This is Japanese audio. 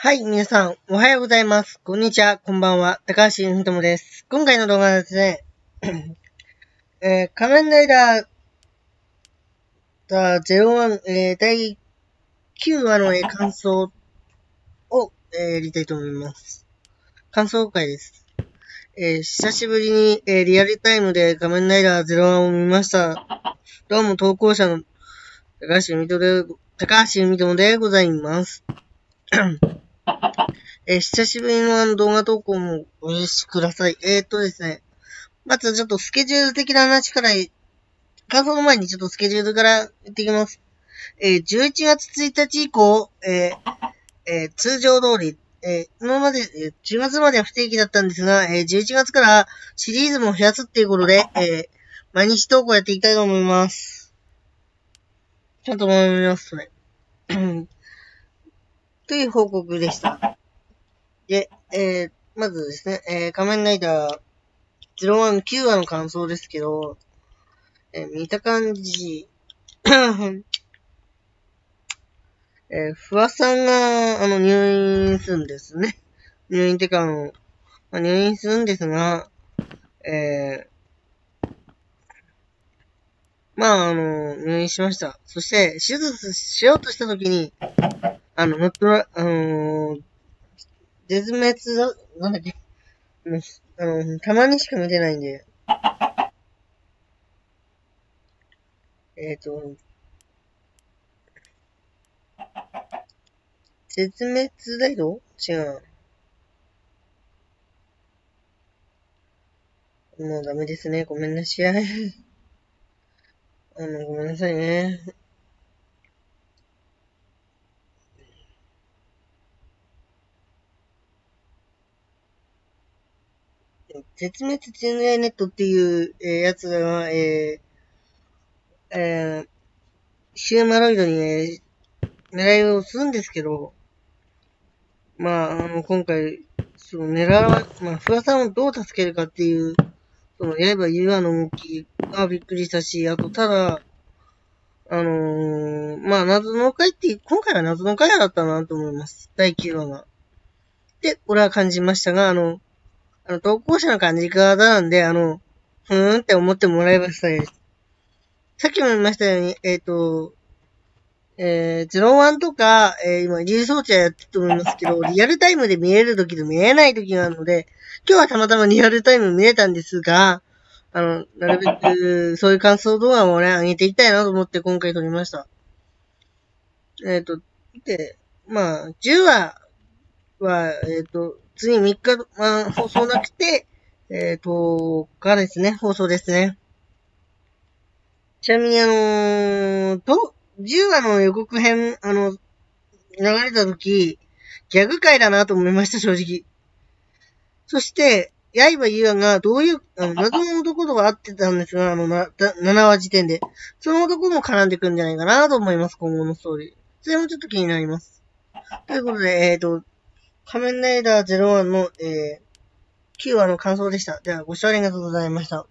はい、皆さん、おはようございます。こんにちは、こんばんは、高橋ひともです。今回の動画はですね、えー、仮面ライダー、だ01、えー、第9話の、えー感想を、えーやりたいと思います。感想会です。えー久しぶりに、えーリアルタイムで仮面ライダー01を見ました。どうも投稿者の高橋みとで、高橋みともでございます。えー久しぶりの動画投稿もお許しください。えー、っとですね。まずちょっとスケジュール的な話から、感想の前にちょっとスケジュールから言っていきます。えー11月1日以降、えーえー通常通り、えー今まで、え10月までは不定期だったんですが、え11月からシリーズも増やすっていうことで、え毎日投稿やっていきたいと思います。ちゃんと思います、それ。という報告でした。で、えー、まずですね、えー、仮面ライダー019話の感想ですけど、えー見た感じ、えー、不破さんが、あの、入院するんですね。入院ってか、あの、まあ、入院するんですが、えー、まあ、あの、入院しました。そして、手術しようとしたときに、あの、ノットラ、あのー絶滅だ、なんだっけ、もうあの、たまにしか見てないんで、えっ、と、絶滅だよ違う。もうダメですね。ごめんなさい。あの、ごめんなさいね。絶滅人類ネットっていう、えーやつが、えー、えー、シューマロイドに、えー狙いをするんですけど、まあ、あの、今回、その狙わ、まあ、フワさんをどう助けるかっていう、その、刃ユアの動きがびっくりしたし、あと、ただ、あのーまあ、謎の回って、今回は謎の回だったなと思います。第9話が。で、俺は感じましたが、あの、あの、投稿者の感じ方なんで、あの、ふーんって思ってもらえばしたいです。さっきも言いましたように、えっ、と、えー、01とか、えー、今、リー装置はやってると思いますけど、リアルタイムで見える時と見えない時があるので、今日はたまたまリアルタイム見れたんですが、あの、なるべく、そういう感想動画もね、上げていきたいなと思って今回撮りました。えっ、と、で、まあ、10話は、えっ、と、次3日、まあ、放送なくて、えっ、と、がですね、放送ですね。ちなみにあのーと、10話の予告編、あの、流れた時、ギャグ界だなと思いました、正直。そして、刃優愛がどういう、あの、謎の男と会ってたんですが、あの、な、だ7話時点で。その男も絡んでくんじゃないかなと思います、今後のストーリー。それもちょっと気になります。ということで、えっ、と、仮面ライダー01の、えー、9話の感想でした。では、ご視聴ありがとうございました。